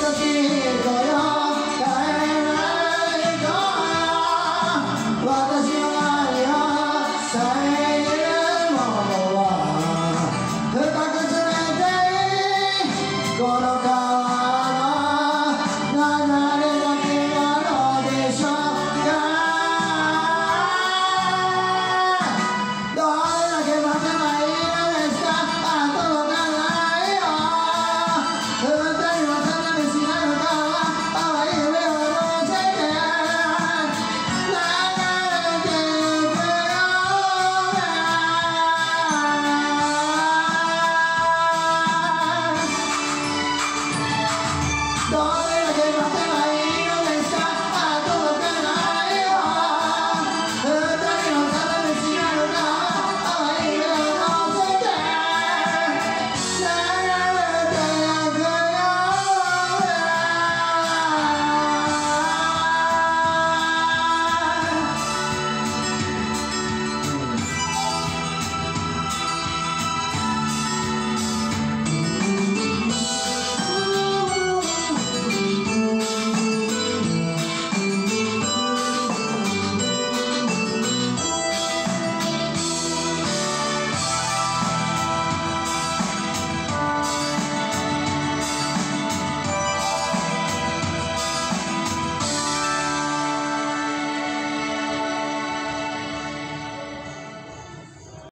सके गया